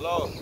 Hello.